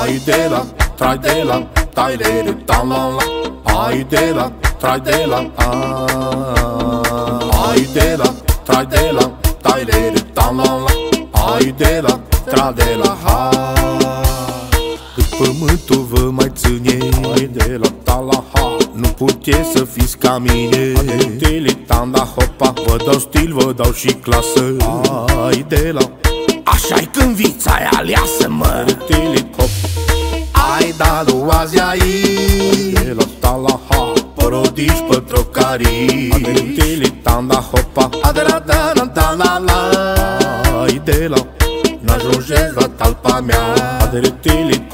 Ai de la, trai de la, tai de de tam la la. Ai de la, trai de la, Ai de la, trai de la, tai de de tam la la. Ai de la, tra de la ha. Cât pământul vă mai ține. Ai de la ta la ha. Nu puteți să fiți ca mine. Adele tanda hopa. Vă dau stil, vă dau și clasă. Ai de la. Așa-i când vița aia aleasă, mă. Tele hop Aí? Hacia ahí Talaha, pero dispo trocarí Adentili tanda tá ropa, adratana tanda la Y de la, na rojeza talpa mea dela na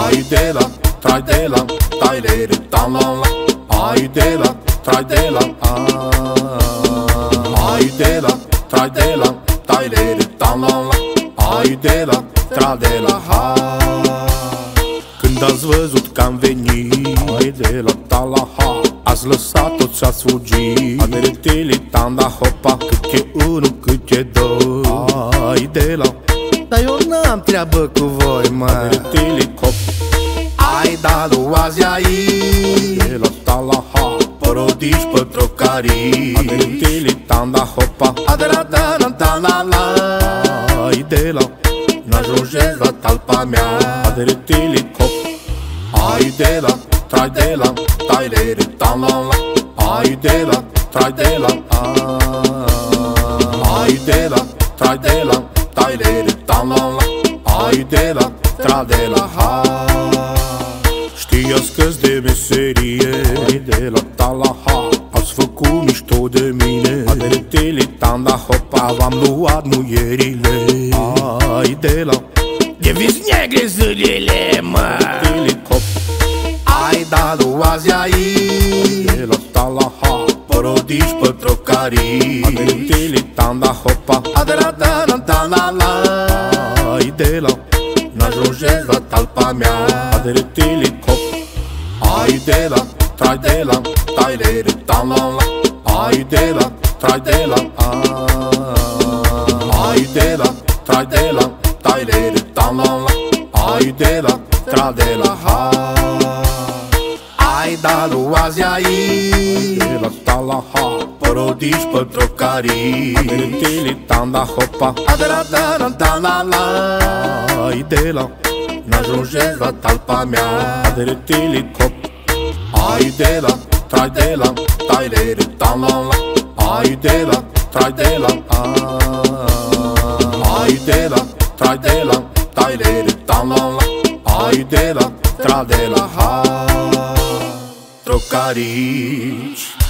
ay tal pa trai de la Taireri tanda dela trai dela, trai de la Ay de dela trai de dela ah. taireri tanda la Ay de la, trai de la, ha Când ați văzut că am venit Ai de la ta la ha Ați lăsat tot și ați fugit. Aderetele tanda hopa Cât e unul, cât e doi. Ai de la Dar eu n-am treabă cu voi, mă. Aderetele hop Ai da azi aí De la ta la ha Parodici pe trocari Aderetele tanda hopa Adela da la da la la Ai de la N-ajungeți la talpa mea. Aderetele Trai de la Tai de de tam la la. Ai de la Trai de la Ai de la Trai de la Tai de de tam la la. Ai de la Tra de la ha. Știați că de meserie. Ai de la ta la ha. Ați făcut mișto de mine. Aderetele tanda hopa V-am luat muierile. Ai de la. De vis negre zârile, mă. Tele dado hacia ahí. Ela tá lá, por o dispo trocari Ele tá na roupa, aderadana tá lá lá E dela, na jungeva talpa minha Aderetili cop, ai dela, trai dela Tairere tá lá lá, ai dela, trai dela Ai ah. dela, trai dela, tairere tá lá lá Ai dela, trai dela, ai ah. ai da e aí? La tala ha Parodis pe trocari. Tili tanda hopa Adera dana dana la talpa mea Adere Ai de la, trai de la Tai le ri Ai de la, trai de la Ai de la, trai de la Ai de la, trai de la Ai de la, trai de la trocares.